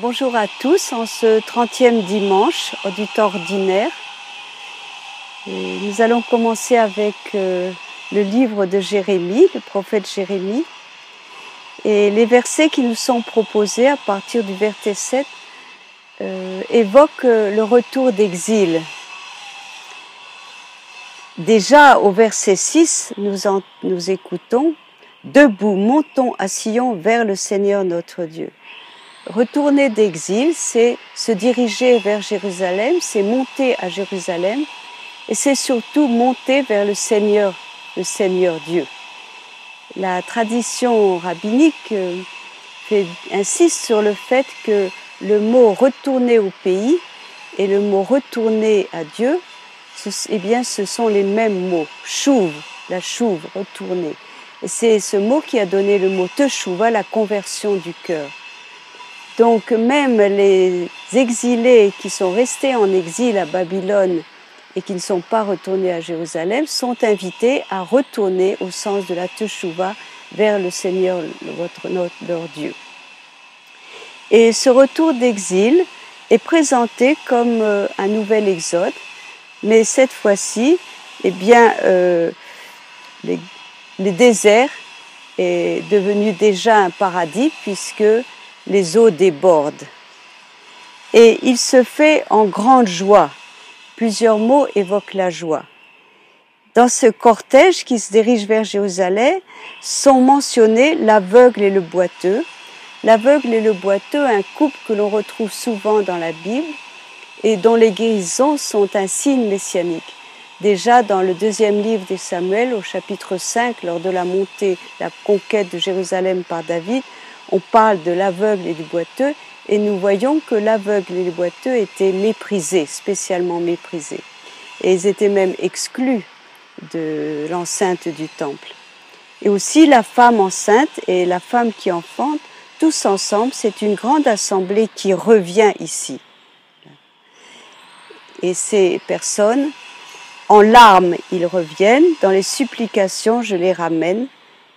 Bonjour à tous en ce 30e dimanche du temps ordinaire. nous allons commencer avec euh, le livre de Jérémie, le prophète Jérémie. Et les versets qui nous sont proposés à partir du verset 7 euh, évoquent euh, le retour d'exil. Déjà au verset 6, nous, nous écoutons Debout, montons à Sion vers le Seigneur notre Dieu. Retourner d'exil, c'est se diriger vers Jérusalem, c'est monter à Jérusalem, et c'est surtout monter vers le Seigneur, le Seigneur Dieu. La tradition rabbinique euh, insiste sur le fait que le mot retourner au pays et le mot retourner à Dieu, eh bien, ce sont les mêmes mots. Chouve, la chouve, retourner. Et c'est ce mot qui a donné le mot teshuva, la conversion du cœur. Donc même les exilés qui sont restés en exil à Babylone et qui ne sont pas retournés à Jérusalem sont invités à retourner au sens de la teshuva vers le Seigneur, votre, leur Dieu. Et ce retour d'exil est présenté comme euh, un nouvel exode, mais cette fois-ci, eh bien, euh, les, est devenu déjà un paradis puisque les eaux débordent. Et il se fait en grande joie. Plusieurs mots évoquent la joie. Dans ce cortège qui se dirige vers Jérusalem sont mentionnés l'aveugle et le boiteux. L'aveugle et le boiteux, un couple que l'on retrouve souvent dans la Bible et dont les guérisons sont un signe messianique. Déjà dans le deuxième livre des Samuel, au chapitre 5, lors de la montée, la conquête de Jérusalem par David, on parle de l'aveugle et du boiteux, et nous voyons que l'aveugle et le boiteux étaient méprisés, spécialement méprisés. Et ils étaient même exclus de l'enceinte du temple. Et aussi la femme enceinte et la femme qui enfante, tous ensemble, c'est une grande assemblée qui revient ici. Et ces personnes, en larmes, ils reviennent, dans les supplications, je les ramène,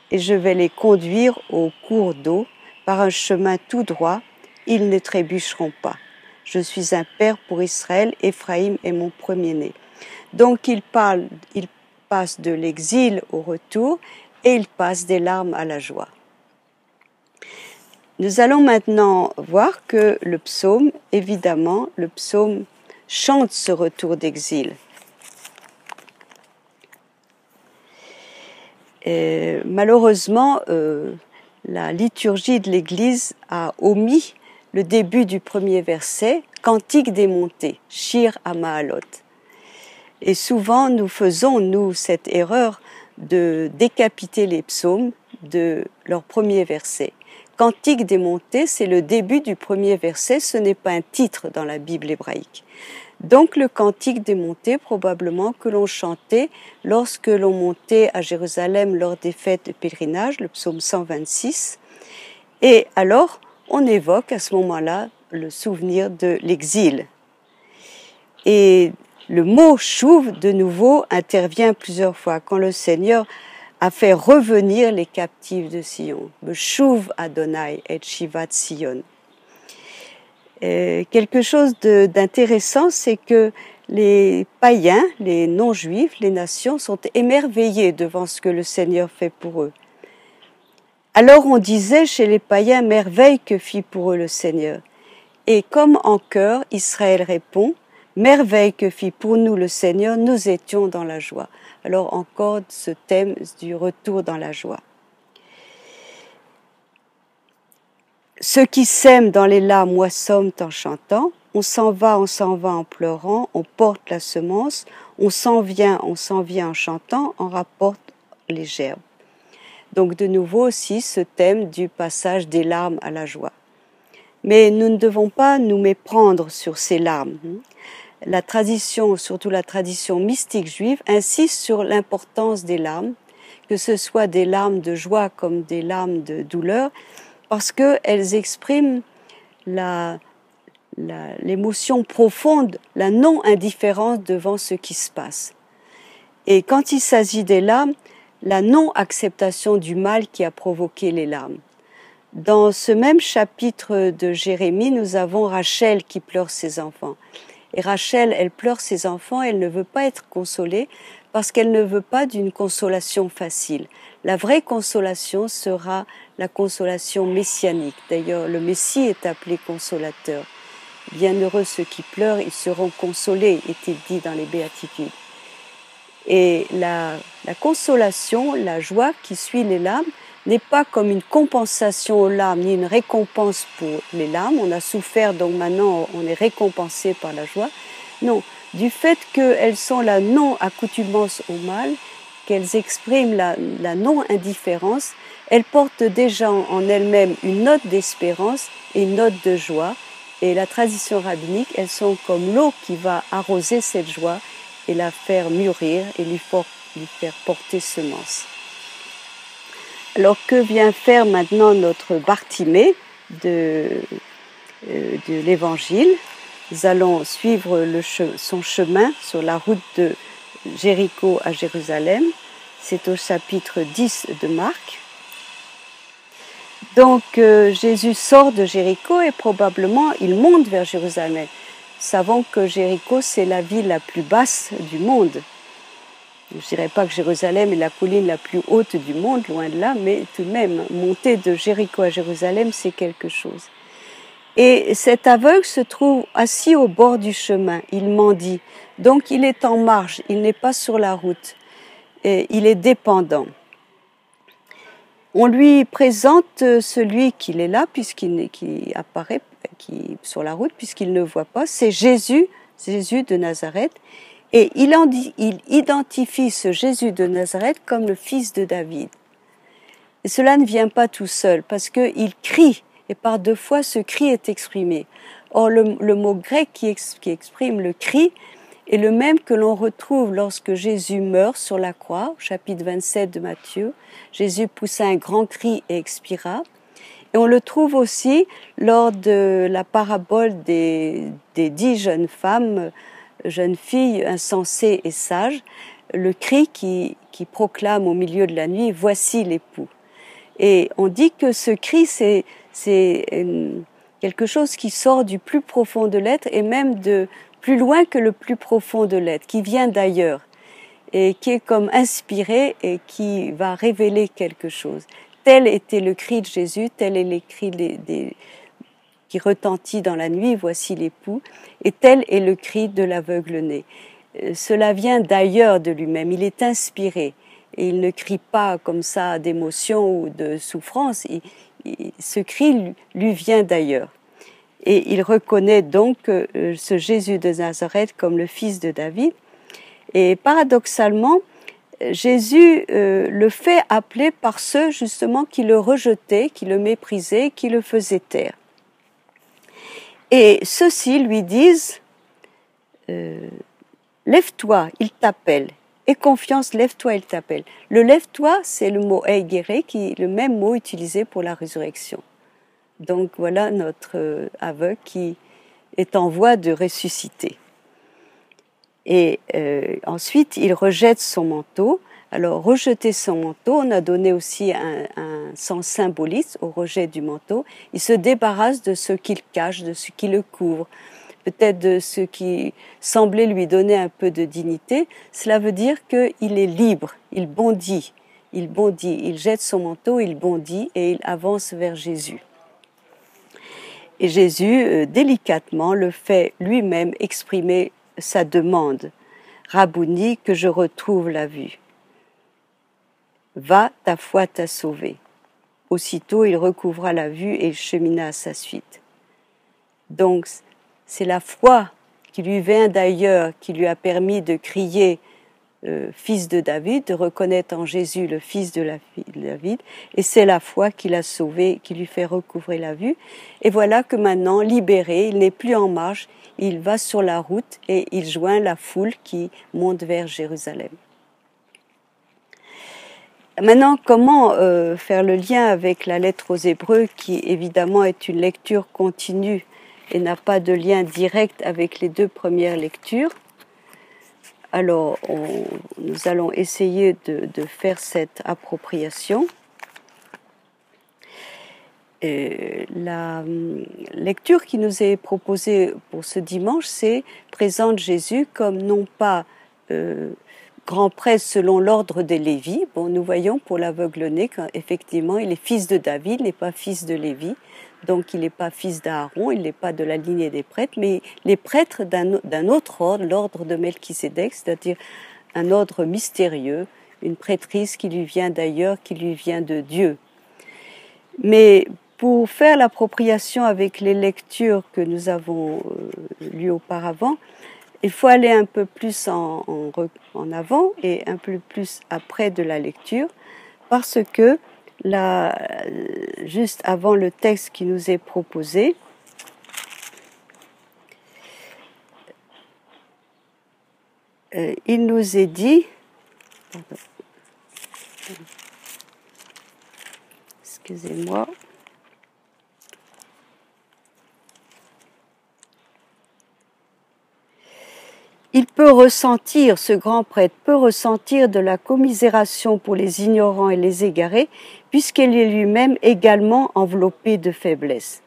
et je vais les conduire au cours d'eau par un chemin tout droit, ils ne trébucheront pas. Je suis un père pour Israël, Éphraïm est mon premier-né. Donc il parle, il passe de l'exil au retour et il passe des larmes à la joie. Nous allons maintenant voir que le psaume, évidemment, le psaume chante ce retour d'exil. malheureusement, euh, la liturgie de l'Église a omis le début du premier verset, Cantique des montées, Shir Amaalot. Et souvent, nous faisons, nous, cette erreur de décapiter les psaumes de leur premier verset. Cantique des montées, c'est le début du premier verset, ce n'est pas un titre dans la Bible hébraïque. Donc le cantique des montées, probablement que l'on chantait lorsque l'on montait à Jérusalem lors des fêtes de pèlerinage, le psaume 126. Et alors, on évoque à ce moment-là le souvenir de l'exil. Et le mot chouve, de nouveau, intervient plusieurs fois quand le Seigneur a fait revenir les captifs de Sion. Chouve Adonai et Shivat Sion. Euh, quelque chose d'intéressant, c'est que les païens, les non-juifs, les nations sont émerveillés devant ce que le Seigneur fait pour eux. Alors on disait chez les païens merveille que fit pour eux le Seigneur. Et comme en chœur, Israël répond, merveille que fit pour nous le Seigneur, nous étions dans la joie. Alors encore ce thème du retour dans la joie. Ceux qui sèment dans les larmes moissonnent en chantant. On s'en va, on s'en va en pleurant, on porte la semence, on s'en vient, on s'en vient en chantant, on rapporte les gerbes. Donc de nouveau aussi ce thème du passage des larmes à la joie. Mais nous ne devons pas nous méprendre sur ces larmes. La tradition, surtout la tradition mystique juive, insiste sur l'importance des larmes, que ce soit des larmes de joie comme des larmes de douleur, parce qu'elles expriment l'émotion profonde, la non-indifférence devant ce qui se passe. Et quand il s'agit des larmes, la non-acceptation du mal qui a provoqué les larmes. Dans ce même chapitre de Jérémie, nous avons Rachel qui pleure ses enfants. Et Rachel, elle pleure ses enfants, elle ne veut pas être consolée parce qu'elle ne veut pas d'une consolation facile. La vraie consolation sera la consolation messianique. D'ailleurs, le Messie est appelé consolateur. Bienheureux ceux qui pleurent, ils seront consolés, est-il dit dans les béatitudes. Et la, la, consolation, la joie qui suit les larmes, n'est pas comme une compensation aux larmes, ni une récompense pour les larmes. On a souffert, donc maintenant on est récompensé par la joie. Non, du fait qu'elles sont la non-accoutumance au mal, qu'elles expriment la, non-indifférence, elles portent déjà en elles-mêmes une note d'espérance et une note de joie. Et la tradition rabbinique, elles sont comme l'eau qui va arroser cette joie et la faire mûrir et lui faire porter semence. Alors que vient faire maintenant notre Bartimée de, euh, l'Évangile? Nous allons suivre son chemin sur la route de Jéricho à Jérusalem. C'est au chapitre 10 de Marc. Donc euh, Jésus sort de Jéricho et probablement il monte vers Jérusalem. Savons que Jéricho, c'est la ville la plus basse du monde. Je ne dirais pas que Jérusalem est la colline la plus haute du monde, loin de là, mais tout de même, monter de Jéricho à Jérusalem, c'est quelque chose. Et cet aveugle se trouve assis au bord du chemin, il mendie. Donc il est en marge, il n'est pas sur la route, et il est dépendant. On lui présente celui qui est là, puisqu'il qui apparaît qui, sur la route, puisqu'il ne voit pas, c'est Jésus, Jésus de Nazareth, et il, en dit, il identifie ce Jésus de Nazareth comme le fils de David. Et cela ne vient pas tout seul, parce qu'il crie, et par deux fois ce cri est exprimé. Or, le, mot grec qui, exprime le cri est le même que l'on retrouve lorsque Jésus meurt sur la croix, chapitre 27 de Matthieu. Jésus poussa un grand cri et expira. Et on le trouve aussi lors de la parabole des dix jeunes femmes, jeunes filles insensées et sages, le cri qui, qui proclame au milieu de la nuit Voici l'époux. Et on dit que ce cri, c'est quelque chose qui sort du plus profond de l'être et même de plus loin que le plus profond de l'être, qui vient d'ailleurs et qui est comme inspiré et qui va révéler quelque chose. Tel était le cri de Jésus, tel est le cri des, qui retentit dans la nuit, voici l'époux, et tel est le cri de l'aveugle-né. Euh, cela vient d'ailleurs de lui-même, il est inspiré, et il ne crie pas comme ça d'émotion ou de souffrance, ce cri lui vient d'ailleurs. Et il reconnaît donc euh, ce Jésus de Nazareth comme le fils de David. Et paradoxalement, Jésus euh, le fait appeler par ceux justement qui le rejetaient, qui le méprisaient, qui le faisaient taire. Et ceux-ci lui disent euh, Lève-toi, il t'appelle. Aie confiance, lève-toi, il t'appelle. Le lève-toi, c'est le mot eigere, qui est le même mot utilisé pour la résurrection. Donc voilà notre euh, aveugle qui est en voie de ressusciter. Et euh, ensuite, il rejette son manteau. Alors, rejeter son manteau, on a donné aussi un, sens symboliste au rejet du manteau. Il se débarrasse de ce qu'il cache, de ce qui le couvre, peut-être de ce qui semblait lui donner un peu de dignité. Cela veut dire qu'il est libre, il bondit, il bondit, il jette son manteau, il bondit et il avance vers Jésus. Et Jésus, euh, délicatement, le fait lui-même exprimer sa demande. Rabouni, que je retrouve la vue. Va, ta foi t'a sauvé. Aussitôt il recouvra la vue et chemina à sa suite. Donc c'est la foi qui lui vient d'ailleurs, qui lui a permis de crier euh, fils de David, de reconnaître en Jésus le fils de, la, de David, et c'est la foi qui l'a sauvé, qui lui fait recouvrer la vue. Et voilà que maintenant, libéré, il n'est plus en marche, il va sur la route et il joint la foule qui monte vers Jérusalem. Maintenant, comment euh, faire le lien avec la lettre aux Hébreux, qui évidemment est une lecture continue et n'a pas de lien direct avec les deux premières lectures? Alors, nous allons essayer de, faire cette appropriation. Et la hum, lecture qui nous est proposée pour ce dimanche, c'est présente Jésus comme non pas euh, grand prêtre selon l'ordre des Lévis. Bon, nous voyons pour l'aveugle-né qu'effectivement il est fils de David, n'est pas fils de Lévi, donc il n'est pas fils d'Aaron, il n'est pas de la lignée des prêtres, mais les prêtres d'un autre ordre, l'ordre de Melchisédek, c'est-à-dire un ordre mystérieux, une prêtrise qui lui vient d'ailleurs, qui lui vient de Dieu. Mais pour faire l'appropriation avec les lectures que nous avons euh, lues auparavant, il faut aller un peu plus en, avant et un peu plus après de la lecture, parce que là, juste avant le texte qui nous est proposé, euh, il nous est dit, excusez-moi, Il peut ressentir, ce grand prêtre peut ressentir de la commisération pour les ignorants et les égarés, puisqu'il est lui-même également enveloppé de faiblesse.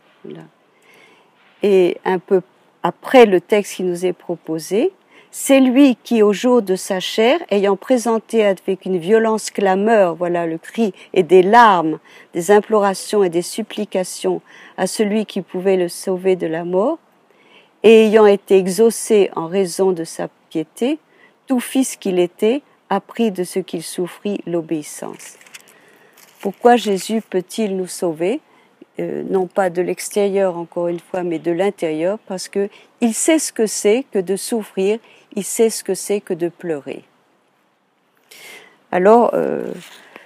Et un peu après le texte qui nous est proposé, c'est lui qui, au jour de sa chair, ayant présenté avec une violence clameur, voilà le cri, et des larmes, des implorations et des supplications à celui qui pouvait le sauver de la mort, et ayant été exaucé en raison de sa piété, tout fils qu'il était apprit de ce qu'il souffrit l'obéissance. Pourquoi Jésus peut-il nous sauver? Euh, Non pas de l'extérieur encore une fois, mais de l'intérieur, parce que il sait ce que c'est que de souffrir, il sait ce que c'est que de pleurer. Alors, euh,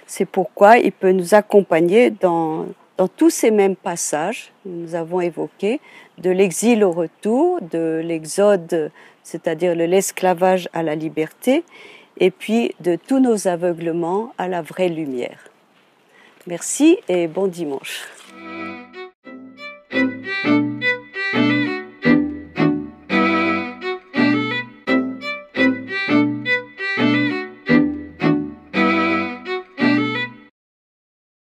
c'est pourquoi il peut nous accompagner dans dans tous ces mêmes passages, nous avons évoqué de l'exil au retour, de l'exode, c'est-à-dire de l'esclavage à la liberté, et puis de tous nos aveuglements à la vraie lumière. Merci et bon dimanche.